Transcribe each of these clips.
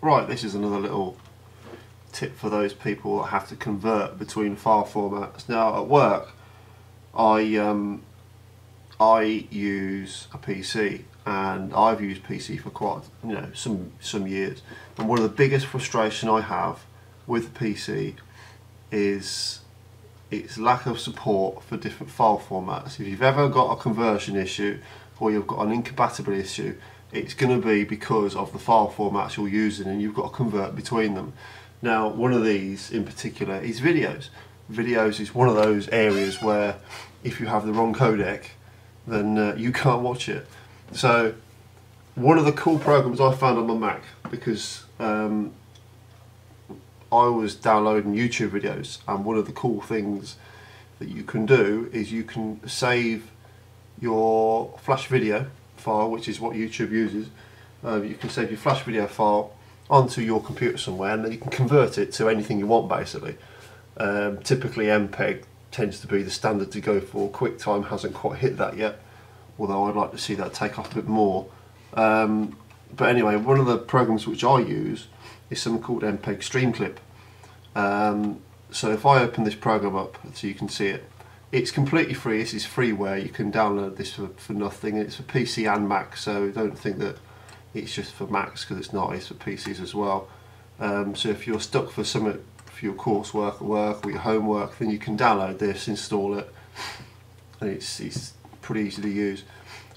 right, this is another little tip for those people that have to convert between file formats. Now at work, I um, I use a PC and I've used PC for quite you know some some years. And one of the biggest frustration I have with the PC is its lack of support for different file formats. If you've ever got a conversion issue or you've got an incompatibility issue, it's going to be because of the file formats you're using and you've got to convert between them. Now, one of these in particular is videos. Videos is one of those areas where if you have the wrong codec, then uh, you can't watch it. So, one of the cool programs I found on my Mac because um, I was downloading YouTube videos, and one of the cool things that you can do is you can save your flash video file, which is what YouTube uses. Uh, you can save your flash video file onto your computer somewhere, and then you can convert it to anything you want, basically. Um, typically, MPEG tends to be the standard to go for. QuickTime hasn't quite hit that yet, although I'd like to see that take off a bit more. Um, but anyway, one of the programs which I use is something called MPEG Streamclip. Um, so if I open this program up so you can see it, it's completely free. This is freeware. You can download this for, for nothing. It's for PC and Mac, so don't think that it's just for Macs because it's not. It's for PCs as well. Um, so if you're stuck for some for your coursework at work or your homework, then you can download this, install it, and it's, it's pretty easy to use.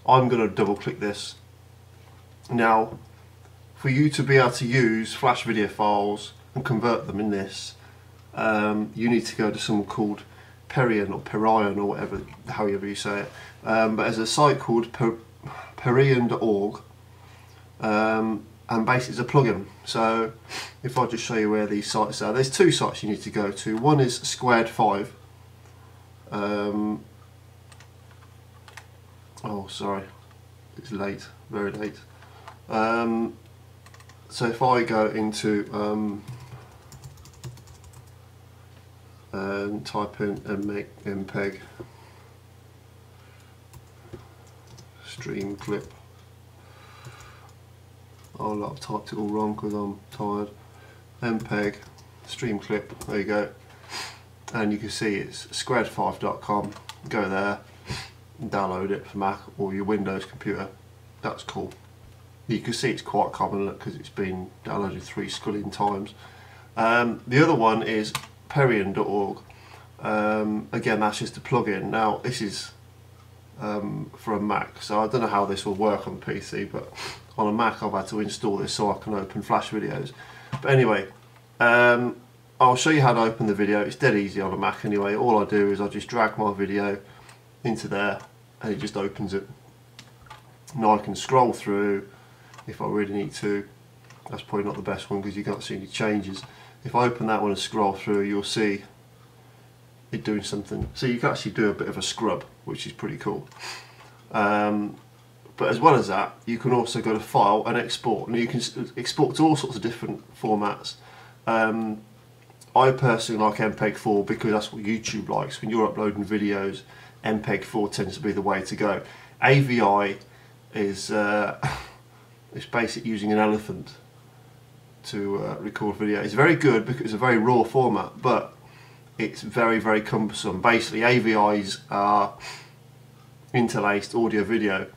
I'm going to double click this. Now, for you to be able to use flash video files and convert them in this, um, you need to go to something called Perian or Perian or whatever, however you say it. Um, but there's a site called per, Perian.org, um, and basically it's a plugin. So if I just show you where these sites are, there's two sites you need to go to. One is Squared Five. Um, oh, sorry, it's late, very late. Um, so if I go into um, and type in and make MPEG Streamclip. Oh, I've typed it all wrong because I'm tired. MPEG Streamclip. There you go. And you can see it's squared5.com. Go there, and download it for Mac or your Windows computer. That's cool. You can see it's quite common because it's been downloaded three sculling times. Um, the other one is Perian.org. Um, again, that's just a plugin. Now, this is um, for a Mac, so I don't know how this will work on PC, but on a Mac I've had to install this so I can open Flash videos. But anyway, um, I'll show you how to open the video. It's dead easy on a Mac anyway. All I do is I just drag my video into there and it just opens it. Now I can scroll through if I really need to. That's probably not the best one because you can't see any changes if I open that one and scroll through you'll see it doing something. So you can actually do a bit of a scrub which is pretty cool. Um, but as well as that you can also go to file and export. And you can export to all sorts of different formats. Um, I personally like MPEG 4 because that's what YouTube likes. When you're uploading videos MPEG 4 tends to be the way to go. AVI is uh, it's basically using an elephant to uh, record video. It's very good because it's a very raw format, but it's very, very cumbersome. Basically, AVIs are interlaced audio video,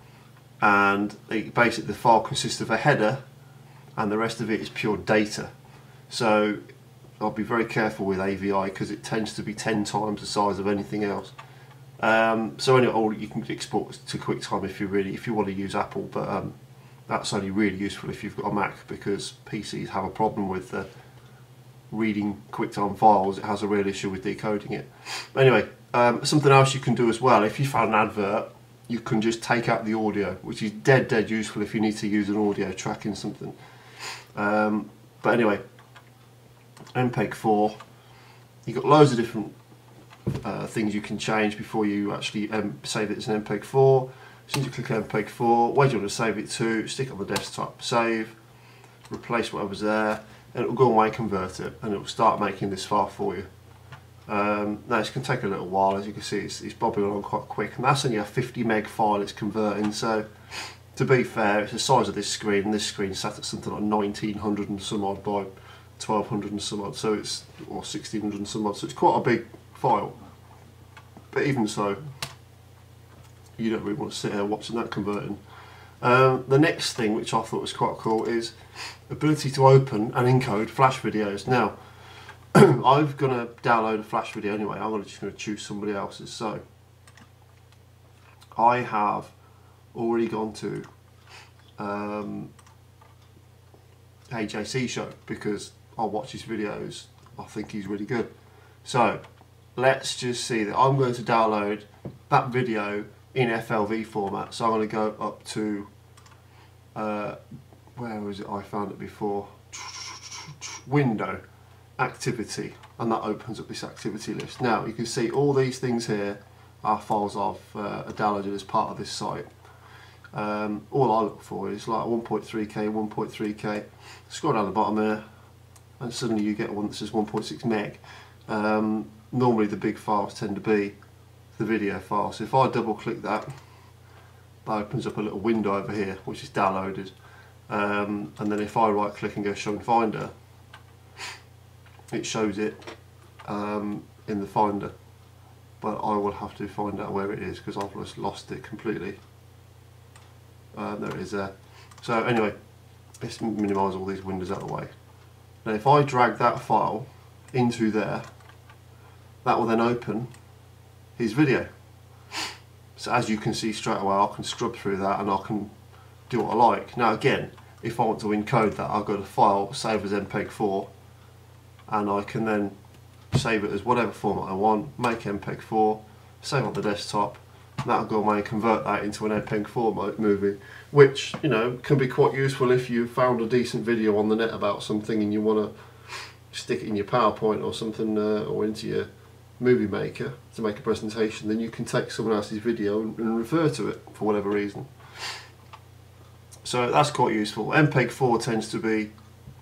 and basically the file consists of a header, and the rest of it is pure data. So I'll be very careful with AVI because it tends to be 10 times the size of anything else. Um, so anyway, you can export to QuickTime if you really, if you want to use Apple, but um, that's only really useful if you've got a Mac because PCs have a problem with uh, reading QuickTime files. It has a real issue with decoding it. Anyway, um, something else you can do as well, if you found an advert, you can just take out the audio, which is dead, dead useful if you need to use an audio track in something. Um, but anyway, MPEG 4, you've got loads of different uh, things you can change before you actually um, save it as an MPEG 4. As soon as you click MPEG 4, where do you want to save it to, stick it on the desktop, save, replace whatever's there, and it will go away and convert it, and it will start making this file for you. Um, now it's going to take a little while, as you can see it's, it's bobbing along quite quick, and that's only a 50 meg file it's converting, so to be fair, it's the size of this screen, and this screen sat at something like 1900 and some odd by 1200 and some odd, so it's, or 1600 and some odd, so it's quite a big file. But even so, you don't really want to sit here watching that converting. Um, the next thing, which I thought was quite cool, is ability to open and encode flash videos. Now, I'm going to download a flash video anyway, I'm just going to choose somebody else's. So, I have already gone to um, AJC show because I watch his videos. I think he's really good. So let's just see that I'm going to download that video in FLV format. So I'm going to go up to uh, where was it? I found it before. Window activity, and that opens up this activity list. Now you can see all these things here are files I've uh, downloaded as part of this site. Um, all I look for is like 1.3k, 1.3k. Scroll down the bottom there, and suddenly you get one that says 1.6 meg. Um, normally the big files tend to be the video file. So if I double click that, that opens up a little window over here which is downloaded. Um, and then if I right click and go show in Finder, it shows it um, in the Finder. But I will have to find out where it is because I've just lost it completely. Uh, there it is there. So anyway, let's minimise all these windows out of the way. Now if I drag that file into there, that will then open his video. So as you can see straight away, I can scrub through that and I can do what I like. Now again, if I want to encode that, I've got a file, save as MPEG-4, and I can then save it as whatever format I want, make MPEG-4, save on the desktop, that'll go away and convert that into an MPEG-4 movie, which you know can be quite useful if you found a decent video on the net about something and you want to stick it in your PowerPoint or something uh, or into your movie maker to make a presentation. Then you can take someone else's video and, and refer to it for whatever reason. So that's quite useful. MPEG-4 tends to be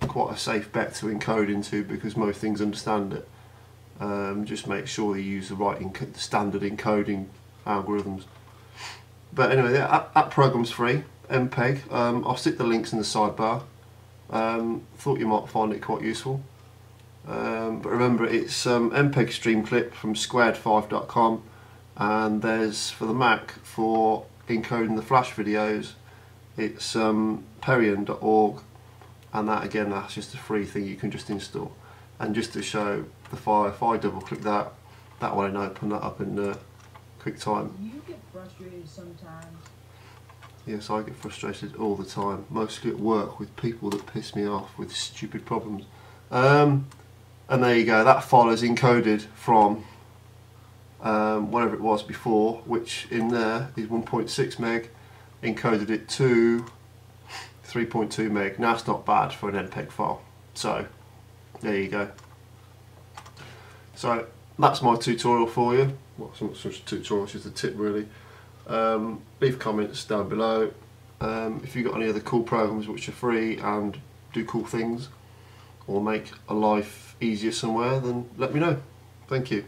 quite a safe bet to encode into because most things understand it. Um, just make sure you use the right standard encoding algorithms. But anyway, that, that program's free, MPEG. Um, I'll stick the links in the sidebar. Um, thought you might find it quite useful. Um, but remember, it's um, MPEG Streamclip from squared5.com, and there's for the Mac for encoding the Flash videos. It's um, perian.org, and that again, that's just a free thing you can just install. And just to show the file, if I double click that, that will then open that up in uh, QuickTime. You get frustrated sometimes. Yes, I get frustrated all the time, mostly at work with people that piss me off with stupid problems. Um, and there you go, that file is encoded from um, whatever it was before, which in there is 1.6 meg, encoded it to 3.2 meg. Now it's not bad for an MPEG file. So, there you go. So, that's my tutorial for you well, it's not such a tutorial, it's just a tip really. Um, leave comments down below. Um, if you've got any other cool programs which are free and do cool things or make a life easier somewhere, then let me know. Thank you.